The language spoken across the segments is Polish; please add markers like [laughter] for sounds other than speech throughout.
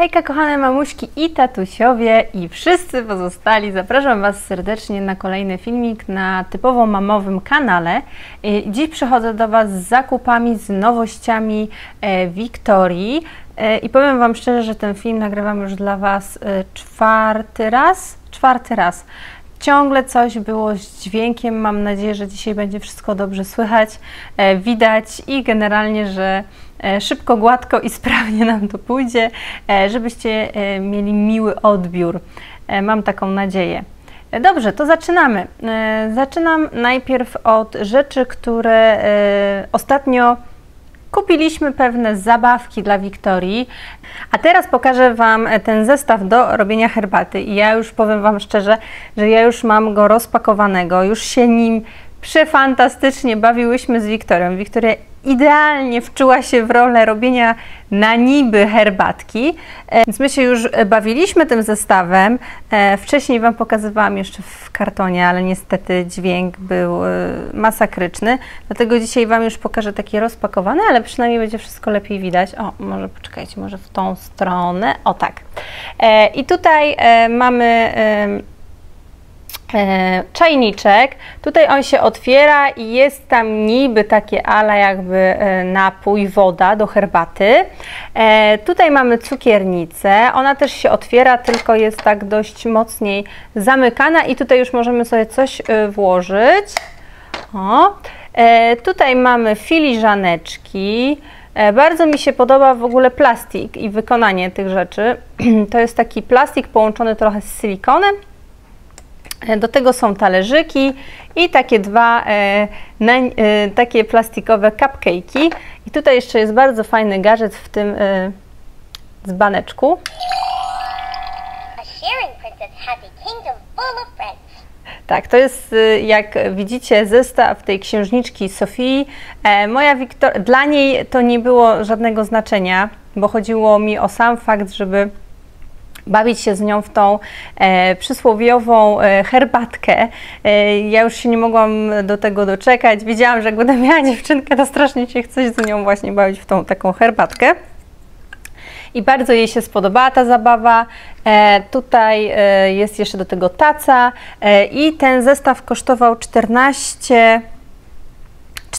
Hejka kochane mamuśki i tatusiowie i wszyscy pozostali. Zapraszam Was serdecznie na kolejny filmik na typowo mamowym kanale. Y, Dziś przychodzę do Was z zakupami, z nowościami e, Wiktorii E, i powiem Wam szczerze, że ten film nagrywam już dla Was e, czwarty raz, czwarty raz. Ciągle coś było z dźwiękiem. Mam nadzieję, że dzisiaj będzie wszystko dobrze słychać, e, widać i generalnie, że e, szybko, gładko i [laughs] sprawnie nam to pójdzie, e, żebyście mieli miły odbiór. Mam taką nadzieję. Dobrze, to zaczynamy. Zaczynam najpierw od rzeczy, które ostatnio kupiliśmy pewne zabawki dla Wiktorii, a teraz pokażę Wam ten zestaw do robienia herbaty. I ja już powiem Wam szczerze, że ja już mam go rozpakowanego, już się nim przefantastycznie bawiłyśmy z Wiktorią. Wiktoria idealnie wczuła się w rolę robienia na niby herbatki, e, więc my się już bawiliśmy tym zestawem. E, Wcześniej Wam pokazywałam jeszcze w kartonie, ale niestety dźwięk był e, masakryczny, dlatego dzisiaj Wam już pokażę takie rozpakowane, ale przynajmniej będzie wszystko lepiej widać. O, może poczekajcie, może w tą stronę. O tak. I tutaj mamy czajniczek. Tutaj on się otwiera i jest tam niby takie ala jakby e, napój, woda do herbaty. E, tutaj mamy cukiernicę. Ona też się otwiera, tylko jest tak dość mocniej zamykana i tutaj już możemy sobie coś e, włożyć. O. E, tutaj mamy filiżaneczki. E, Bardzo mi się podoba w ogóle plastik i wykonanie tych rzeczy. [clears throat] To jest taki plastik połączony trochę z silikonem. E, Do tego są talerzyki i takie dwa e, na, e, takie plastikowe cupcake'i. I tutaj jeszcze jest bardzo fajny gadżet w tym e, dzbaneczku. Tak, to jest y, jak widzicie zestaw tej księżniczki Sofii. E, moja Wiktor, dla niej to nie było żadnego znaczenia, bo chodziło mi o sam fakt, żeby bawić się z nią w tą e, przysłowiową e, herbatkę. E, ja już się nie mogłam do tego doczekać. Wiedziałam, że jak będę miała [laughs] dziewczynkę, to strasznie się chce z nią właśnie bawić w tą taką herbatkę. I bardzo jej się spodobała ta zabawa. E, tutaj e, jest jeszcze do tego taca e, i ten zestaw kosztował 14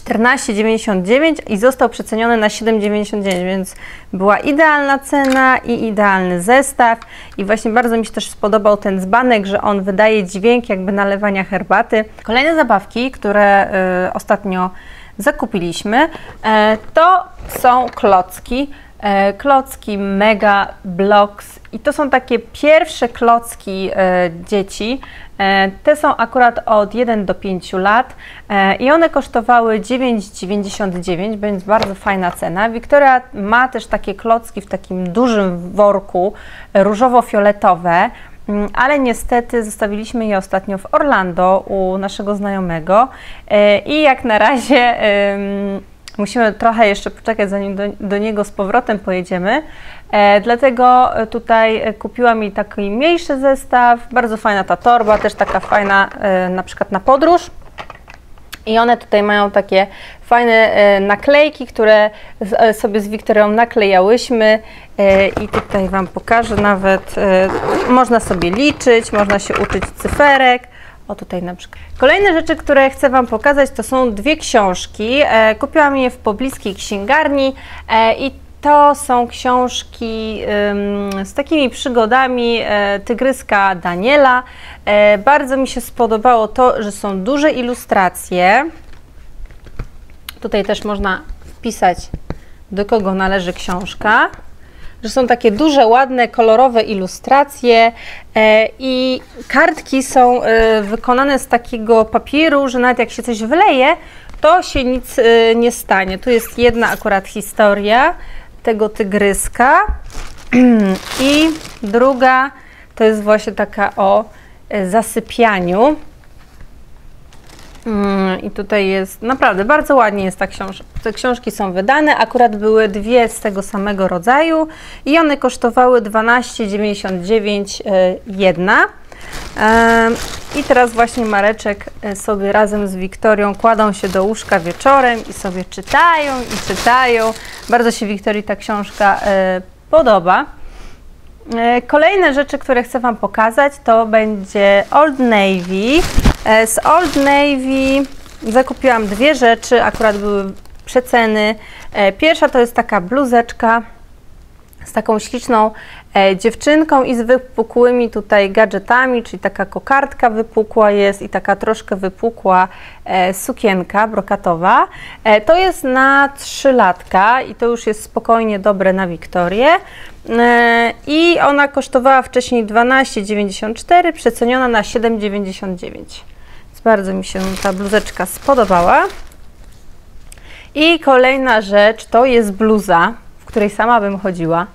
14,99 i został przeceniony na 7,99, więc była idealna cena i idealny zestaw. I właśnie bardzo mi się też spodobał ten dzbanek, że on wydaje dźwięk jakby nalewania herbaty. Kolejne zabawki, które y, ostatnio zakupiliśmy, e, to są klocki. E, klocki Mega Blocks i to są takie pierwsze klocki e, dzieci. E, te są akurat od 1 do 5 lat e, i one kosztowały 9,99, więc bardzo fajna cena. Wiktoria ma też takie klocki w takim dużym worku różowo-fioletowe. Mm, Ale niestety zostawiliśmy je ostatnio w Orlando u naszego znajomego i jak na razie Musimy trochę jeszcze poczekać, zanim do, do niego z powrotem pojedziemy. E, dlatego e, tutaj e, kupiłam mi taki mniejszy zestaw. Bardzo fajna ta torba, też taka fajna e, na przykład na podróż. I one tutaj mają takie fajne e, naklejki, które sobie z Wiktorią naklejałyśmy. I tutaj Wam pokażę nawet. Można sobie liczyć, można się uczyć cyferek. O tutaj na przykład. Kolejne rzeczy, które chcę Wam pokazać, to są dwie książki. E, kupiłam je w pobliskiej księgarni e, i to są książki z takimi przygodami e, tygryska Daniela. Bardzo mi się spodobało to, że są duże ilustracje. Tutaj też można wpisać, do kogo należy książka że są takie duże, ładne, kolorowe ilustracje e, i kartki są e, wykonane z takiego papieru, że nawet jak się coś wyleje, to się nic e, nie stanie. Tu jest jedna akurat historia tego tygryska [clears throat] i druga to jest właśnie taka o zasypianiu. Mm, I tutaj jest naprawdę bardzo ładnie jest ta książka. Te książki są wydane, akurat były dwie z tego samego rodzaju i one kosztowały 12,99 e, jedna. I teraz właśnie Mareczek e, sobie razem z Wiktorią kładą się do łóżka wieczorem i sobie czytają i czytają. Bardzo się Wiktorii ta książka e, podoba. Kolejne rzeczy, które chcę Wam pokazać, to będzie Old Navy. E, Z Old Navy zakupiłam dwie rzeczy, akurat były przeceny. E, Pierwsza to jest taka bluzeczka z taką śliczną e, dziewczynką i z wypukłymi tutaj gadżetami, czyli taka kokardka wypukła jest i taka troszkę wypukła sukienka brokatowa. To jest na 3 latka i to już jest spokojnie dobre na Wiktorię. I ona kosztowała wcześniej 12,94, przeceniona na 7,99. Bardzo mi się ta bluzeczka spodobała. I kolejna rzecz to jest bluza, w której sama bym chodziła.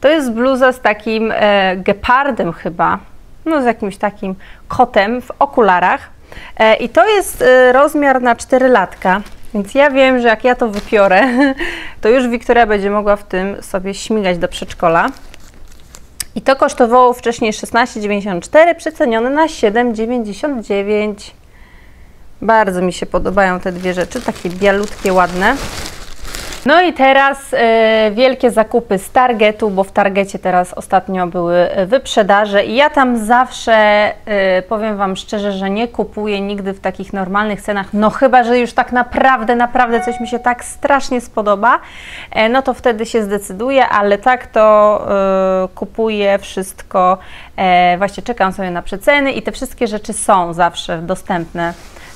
To jest bluza z takim e, gepardem chyba, no z jakimś takim kotem w okularach. E, I to jest e, rozmiar na 4 latka, więc ja wiem, że jak ja to wypiorę, [laughs] to już Wiktoria będzie mogła w tym sobie śmigać do przedszkola. I to kosztowało wcześniej 16,94, przecenione na 7,99. Bardzo mi się podobają te dwie rzeczy, takie bialutkie, ładne. No i teraz e, wielkie zakupy z Targetu, bo w Targecie teraz ostatnio były e, wyprzedaże i ja tam zawsze, e, powiem Wam szczerze, że nie kupuję nigdy w takich normalnych cenach, no chyba, że już tak naprawdę, naprawdę coś mi się tak strasznie spodoba, no to wtedy się zdecyduję, ale tak to kupuję wszystko, właśnie czekam sobie na przeceny i te wszystkie rzeczy są zawsze dostępne.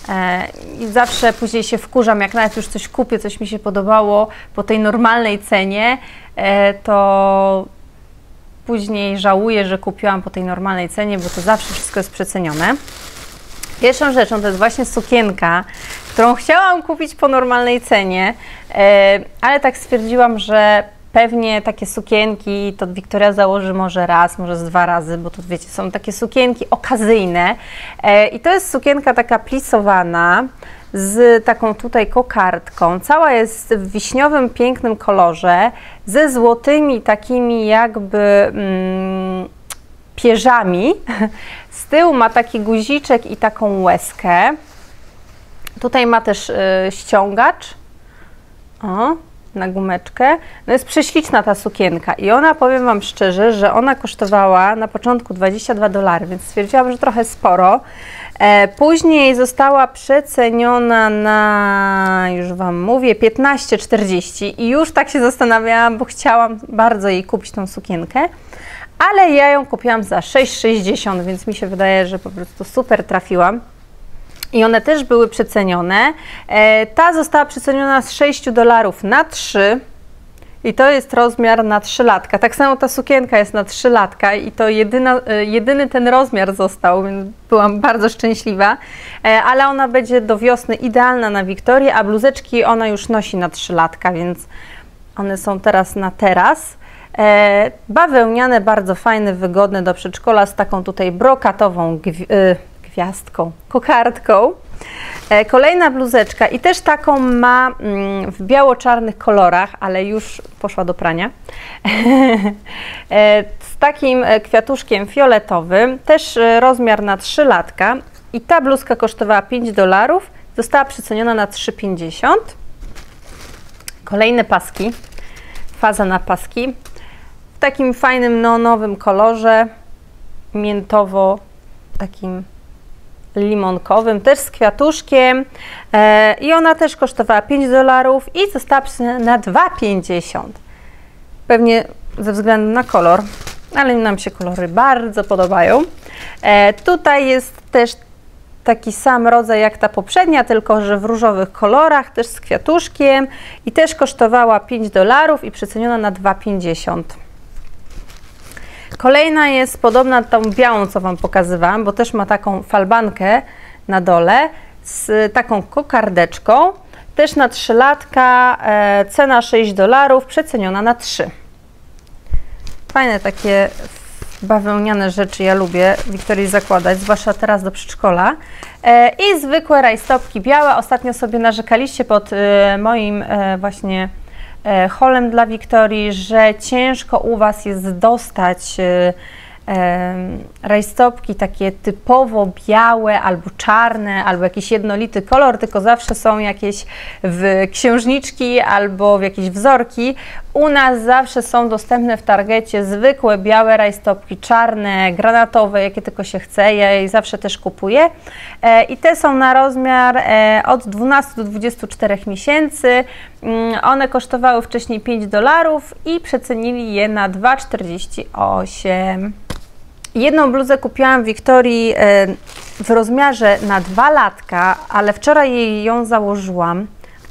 E, I zawsze później się wkurzam, jak nawet już coś kupię, coś mi się podobało po tej normalnej cenie, e, to później żałuję, że kupiłam po tej normalnej cenie, bo to zawsze wszystko jest przecenione. Pierwszą rzeczą to jest właśnie sukienka, którą chciałam kupić po normalnej cenie, e, ale tak stwierdziłam, że pewnie takie sukienki to Wiktoria założy może raz, może z dwa razy, bo to wiecie, są takie sukienki okazyjne E, i to jest sukienka taka plisowana z taką tutaj kokardką. Cała jest w wiśniowym, pięknym kolorze, ze złotymi takimi jakby mm, pierzami. [laughs] Z tyłu ma taki guziczek i taką łezkę. Tutaj ma też y, ściągacz. O, na gumeczkę. No jest prześliczna ta sukienka i ona, powiem Wam szczerze, że ona kosztowała na początku 22 dolary, więc stwierdziłam, że trochę sporo. E, później została przeceniona na, już Wam mówię, 15,40 i już tak się zastanawiałam, bo chciałam bardzo jej kupić tą sukienkę. Ale ja ją kupiłam za 6,60, więc mi się wydaje, że po prostu super trafiłam. I one też były przecenione. E, ta została przeceniona z 6 dolarów na 3. I to jest rozmiar na 3 latka. Tak samo ta sukienka jest na 3 latka i to jedyna, e, jedyny ten rozmiar został, więc byłam bardzo szczęśliwa. E, ale ona będzie do wiosny idealna na Wiktorię, a bluzeczki ona już nosi na 3 latka, więc one są teraz na teraz. Bawełniane, bardzo fajne, wygodne do przedszkola z taką tutaj brokatową e, gwiazdką, kokardką. E, Kolejna bluzeczka i też taką ma mm, w biało-czarnych kolorach, ale już poszła do prania. [laughs] E, Z takim e, kwiatuszkiem fioletowym, też rozmiar na 3 latka. I ta bluzka kosztowała 5 dolarów, została przeceniona na 3,50. Kolejne paski, faza na paski w takim fajnym neonowym kolorze, miętowo takim limonkowym, też z kwiatuszkiem e, i ona też kosztowała 5 dolarów i została na 2,50. Pewnie ze względu na kolor, ale nam się kolory bardzo podobają. E, tutaj jest też taki sam rodzaj jak ta poprzednia, tylko że w różowych kolorach, też z kwiatuszkiem i też kosztowała 5 dolarów i przeceniona na 2,50. Kolejna jest podobna tą białą, co Wam pokazywałam, bo też ma taką falbankę na dole z taką kokardeczką. Też na 3 latka, e, cena 6 dolarów, przeceniona na 3. Fajne takie bawełniane rzeczy ja lubię Wiktorii zakładać, zwłaszcza teraz do przedszkola. E, I zwykłe rajstopki białe. Ostatnio sobie narzekaliście pod e, moim właśnie holem dla Wiktorii, że ciężko u Was jest dostać e, em, rajstopki takie typowo białe albo czarne, albo jakiś jednolity kolor, tylko zawsze są jakieś w księżniczki albo w jakieś wzorki. U nas zawsze są dostępne w Targecie zwykłe białe rajstopki, czarne, granatowe, jakie tylko się chce. Ja je zawsze też kupuję. E, I te są na rozmiar e, od 12 do 24 miesięcy. Mm, One kosztowały wcześniej 5 dolarów i przecenili je na 2,48. Jedną bluzę kupiłam Wiktorii e, w rozmiarze na dwa latka, ale wczoraj jej ją założyłam.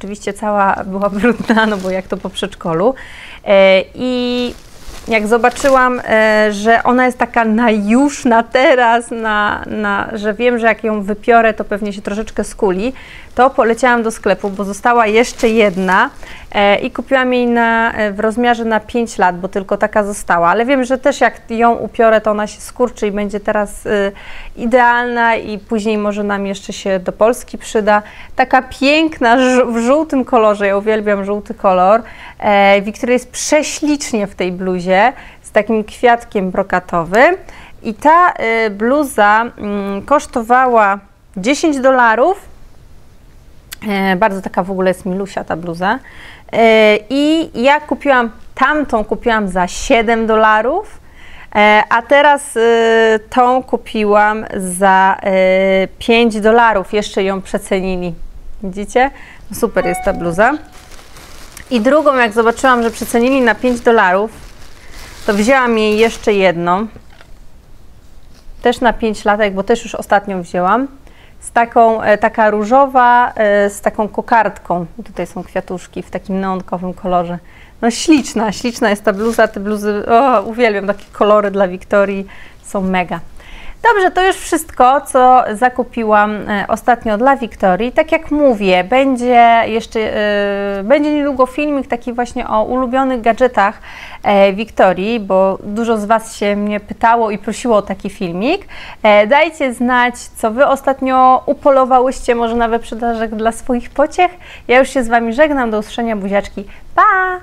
Oczywiście cała była brudna, no bo jak to po przedszkolu. E, I jak zobaczyłam, e, że ona jest taka na już, na teraz, na, na, że wiem, że jak ją wypiorę, to pewnie się troszeczkę skuli, to poleciałam do sklepu, bo została jeszcze jedna e, i kupiłam jej na, e, w rozmiarze na 5 lat, bo tylko taka została. Ale wiem, że też jak ją upiorę, to ona się skurczy i będzie teraz e, idealna i później może nam jeszcze się do Polski przyda. Taka piękna, w żółtym kolorze, ja uwielbiam żółty kolor. E, Wiktoria jest prześlicznie w tej bluzie z takim kwiatkiem brokatowym. I ta e, bluza mm, kosztowała 10 dolarów. E, bardzo taka w ogóle jest milusia ta bluza. E, I ja kupiłam tamtą, kupiłam za 7 dolarów, e, a teraz tą kupiłam za e, 5 dolarów. Jeszcze ją przecenili. Widzicie? No Super jest ta bluza. I drugą, jak zobaczyłam, że przecenili na 5 dolarów, to wzięłam jej jeszcze jedną. Też na 5 latek, bo też już ostatnią wzięłam. Z taką, e, taka różowa, e, z taką kokardką. Tutaj są kwiatuszki w takim neonkowym kolorze. No śliczna, śliczna jest ta bluza. Te bluzy, o, uwielbiam takie kolory dla Wiktorii, są mega. Dobrze, to już wszystko, co zakupiłam e, ostatnio dla Wiktorii. Tak jak mówię, będzie jeszcze e, będzie niedługo filmik taki właśnie o ulubionych gadżetach e, Wiktorii, bo dużo z Was się mnie pytało i prosiło o taki filmik. E, Dajcie znać, co Wy ostatnio upolowałyście, może na wyprzedażach dla swoich pociech. Ja już się z Wami żegnam, do usłyszenia buziaczki. Pa!